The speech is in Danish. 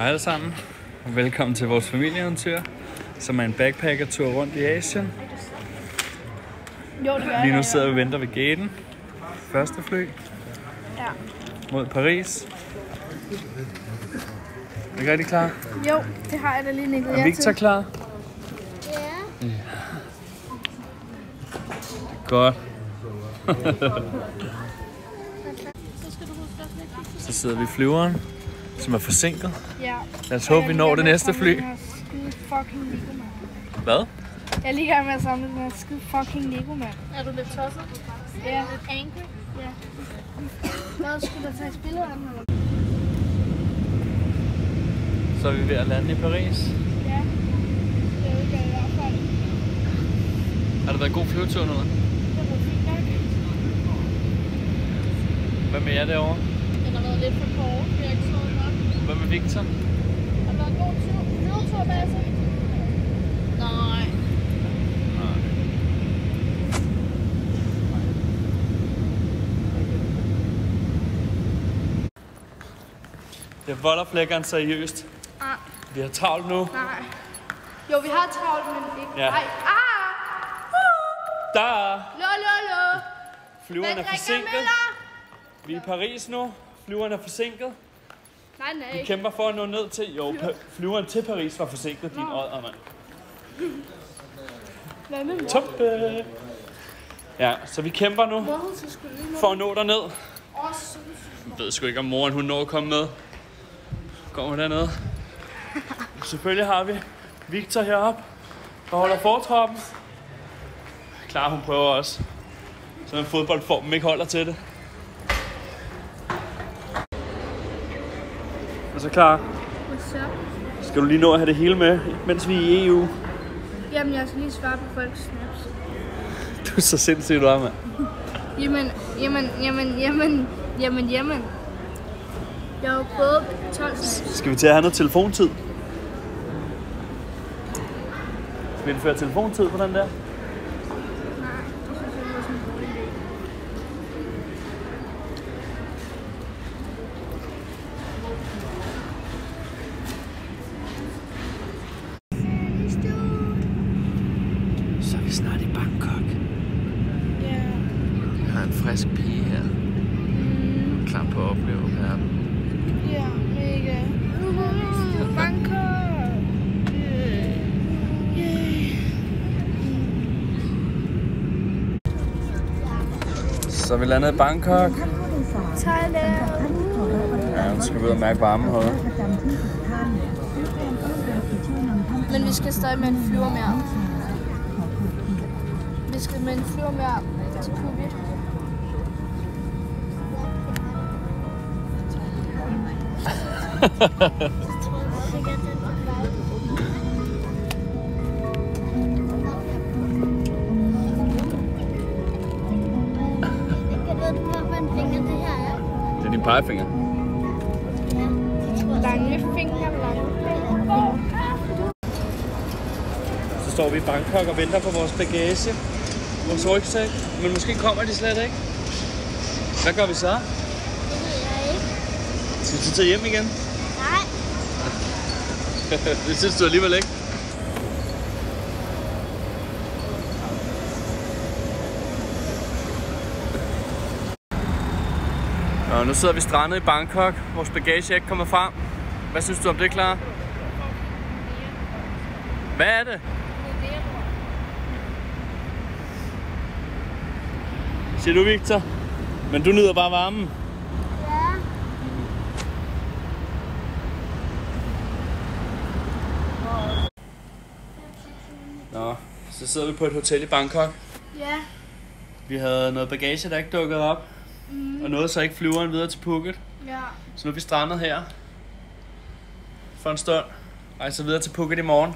Hej alle sammen, og velkommen til vores familieeventyr, som er en backpacker-tur rundt i Asien. Jo, det gør Lige nu sidder vi og venter ved gaten. Første fly Ja. mod Paris. Er I rigtig klar? Jo, det har jeg da lige nikket Er ja Victor til. klar? Ja. Godt. Så skal du huske også lidt. Så sidder vi i flyveren, som er forsinket. Ja. Lad os håbe, vi når det næste fly. Hvad? Jeg er gang med at samle den her skide fucking Lego, mand. Er du lidt tosset? Ja. Lidt angry? Ja. Hvad skulle der tages billeder af den? Så er vi ved at lande i Paris. Ja. Det er ikke i hvert fald. Har det været en god flyvetur nu? Det var fint nok. Hvad med jer derovre? Den har været lidt for kort. Vi har ikke sovet nok. Hvad med Victor? Har det været en god tur? Flyvetur, Basse? Nej. Det volder flækkeren seriøst. Nej. Vi har travlt nu. Nej. Jo, vi har travlt, men ikke. Ja. Nej. Ah! Der! Lo, lo, lo. Flyveren er forsinket. Vi er i Paris nu. Flyveren er forsinket. Nej, nej. Vi kæmper for at nå ned til... Jo, flyveren til Paris var forsinket, din odder, mand. Hvad med mor? Toppe! Ja, så vi kæmper nu for at nå derned. Jeg ved sgu ikke, om moren hun når at komme med. Kommer dernede. Selvfølgelig har vi Victor heroppe, der holder fortroppen. Klar, hun prøver også. Så en fodboldform ikke holder til det. Er så klar? What's up? Skal du lige nå at have det hele med, mens vi er i EU? Jamen, jeg skal lige svare på folks snaps. Du er så sindssygt, du er, mand. Jamen, jamen, jamen, jamen, jamen, jamen. Jeg har jo prøvet 12 snaps. Skal vi til at have noget telefontid? Skal vi indføre telefontid på den der? Så er vi snart i Bangkok. Ja. Vi har en frisk pige her. Mm, Klar på at opleve verden. ja, mega. Uhuh, Bangkok. Yeah. Yeah. Så vi landet i Bangkok. Thailand. Ja, nu skal vi ud og mærke varmen herude. Men vi skal stadig med en flyver mere. Vi skal med en flyver mere til Phuket. Det er din pegefinger. Lange fingre, lange fingre. Så står vi i Bangkok og venter på vores bagage. Vores rygsæk. Men måske kommer de slet ikke. Hvad gør vi så? Skal vi tage hjem igen? Nej. det synes du alligevel ikke. Nå, nu sidder vi strandet i Bangkok. Vores bagage er ikke kommet frem. Hvad synes du om det, Clara? Hvad er det? Siger du, Victor? Men du nyder bare varmen. Ja. Nå, så sidder vi på et hotel i Bangkok. Ja. Vi havde noget bagage, der ikke dukkede op. Mm. Og nåede så ikke flyveren videre til Phuket. Ja. Så nu er vi strandet her. For en stund. Rejser videre til Phuket i morgen.